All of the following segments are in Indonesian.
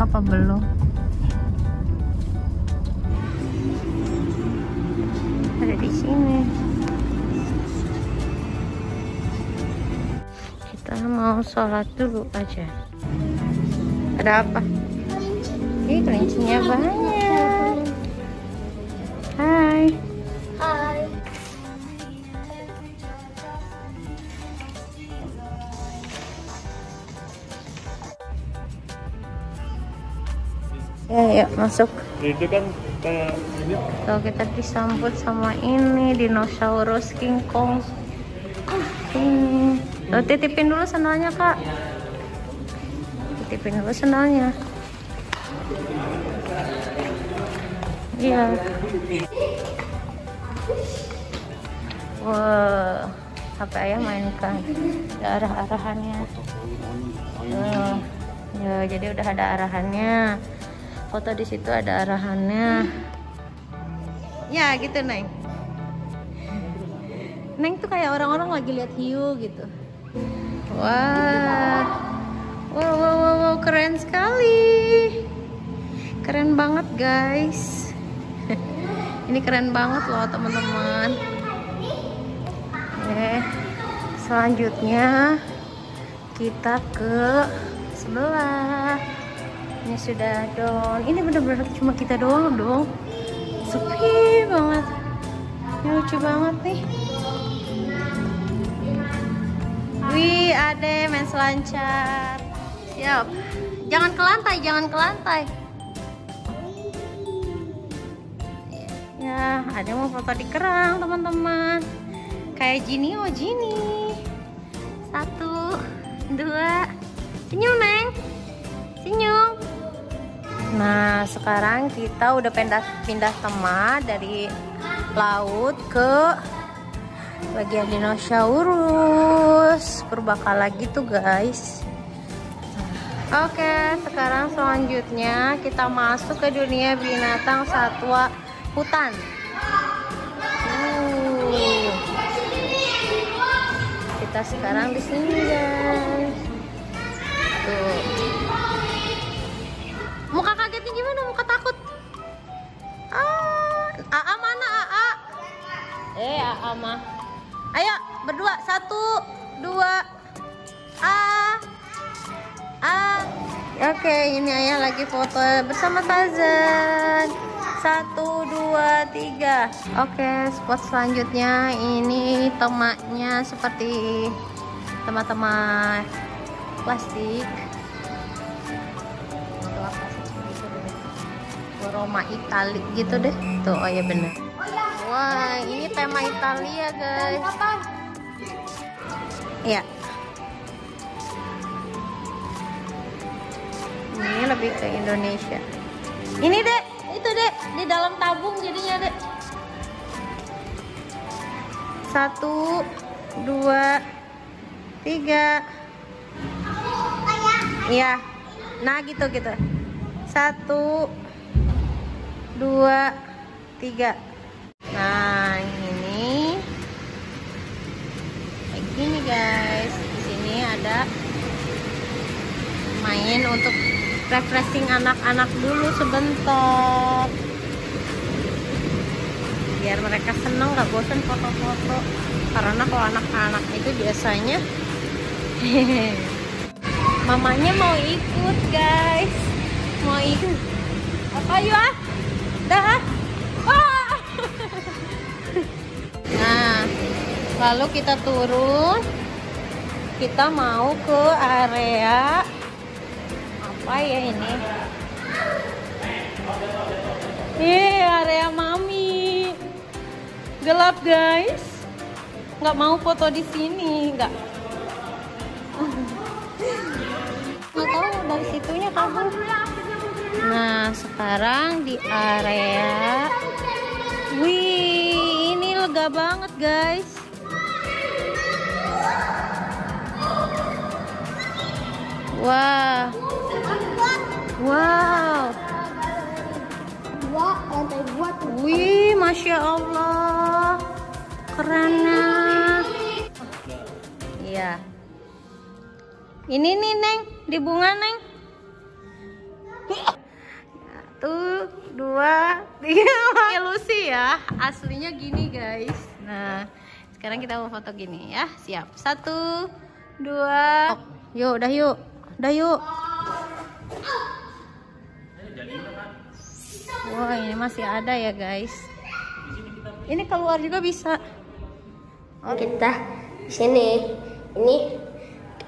buka apa belum? Ada di sini. Kita mau sholat dulu aja. Ada apa? Ini kelincinya banyak. Hai. Ya yuk masuk itu kan kayak ini Tuh kita disambut sama ini dinosaurus King Kong. Ini. Tuh, titipin dulu sandalnya kak. Titipin dulu sandalnya. Iya. Wah, HP ayah mainkan. Arah-arahannya. Tuh. Ya, jadi udah ada arahannya. Foto di situ ada arahannya. Ya gitu Neng. Neng tuh kayak orang-orang lagi lihat hiu gitu. Wah. Wow, wow, wow, wow, keren sekali. Keren banget guys. Ini keren banget loh teman-teman. Oke Selanjutnya Kita ke sebelah sudah dong Ini bener-bener cuma kita doang dong. Sepi banget. Ini lucu banget nih. Wih ade main selancar siap. Jangan ke lantai jangan ke lantai. Ya ada mau foto di kerang teman-teman. Kayak Jini oh Jini satu dua. Senyum neng. Senyum Nah, sekarang kita udah pindah pindah tema dari laut ke bagian dinosaurus. Purbakala gitu, guys. Oke, sekarang selanjutnya kita masuk ke dunia binatang satwa hutan. Uh. Kita sekarang di sini, guys. Tuh. Muka kagetnya gimana? Muka takut? Ah, AA mana AA? Eh, AA mah. Ayo, berdua. Satu, dua. A. A. Oke, ini ayah lagi foto bersama Tazan. Satu, dua, tiga. Oke, spot selanjutnya ini temaknya seperti tema-tema plastik. Roma Itali gitu deh. Tuh oh ya bener. Wah ini tema Italia guys. Ya ini lebih ke Indonesia. Ini dek. Itu dek. Di dalam tabung jadinya dek. Satu dua tiga. Iya. Nah gitu gitu. Satu dua tiga. Nah ini. Kayak gini guys. Di sini ada main untuk refreshing anak-anak dulu sebentar. Biar mereka seneng gak bosan foto-foto. Karena kalau anak-anak itu biasanya mamanya mau ikut guys. Mau ikut. Apa yuk dah ah. nah lalu kita turun. Kita mau ke area apa ya ini? Ih, area mami. Gelap guys. Nggak mau foto di sini nggak. Nggak tahu dari situnya kabur nah sekarang di area wih ini lega banget guys. Wah. Wow. Tuh. wih masya allah. Keren iya. Ini nih neng. Di bunga neng Satu, dua, tiga. Ilusi ya. Aslinya gini guys. Nah, sekarang kita mau foto gini ya. Siap. Satu, dua. Yuk, udah yuk. Udah yuk. Wah, ini masih ada ya guys. Ini keluar juga bisa. Oh, kita di sini. Ini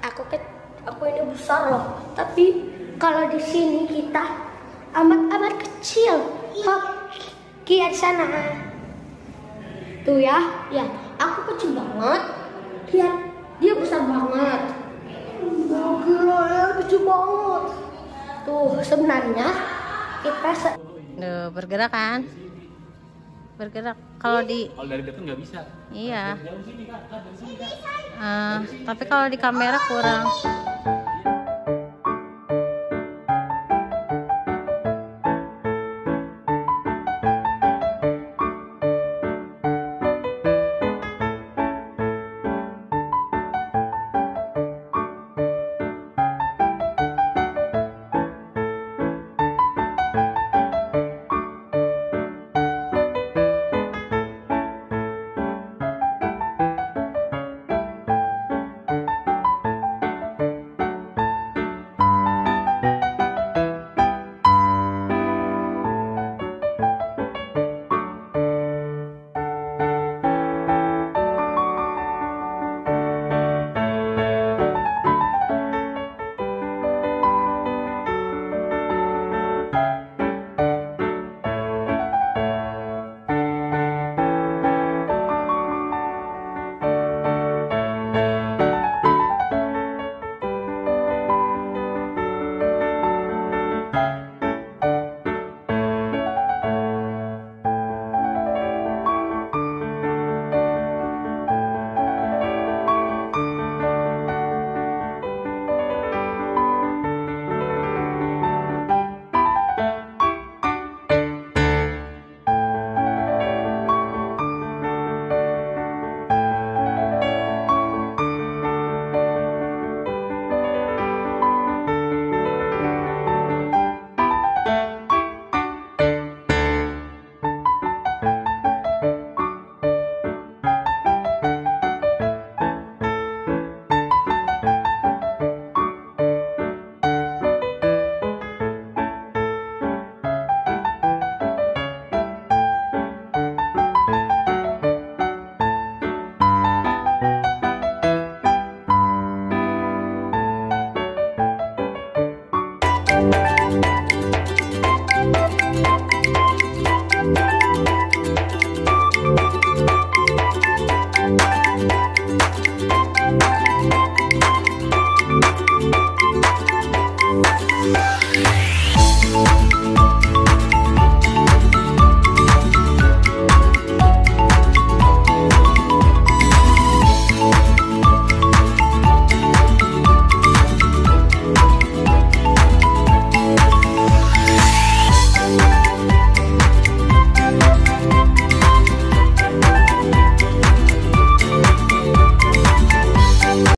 aku ke aku ini besar loh. Tapi kalau di sini kita amat-amat kecil. Hop, Kia di sana. Tuh ya, ya. Aku kecil banget. Lihat, dia besar banget. Oh, gila ya, kecil banget. Tuh, sebenarnya kita se- Duh, bergerak kan? Bergerak. Kalau di Kalau dari dekat nggak bisa. iya. Eh, tapi kalau di kamera kurang.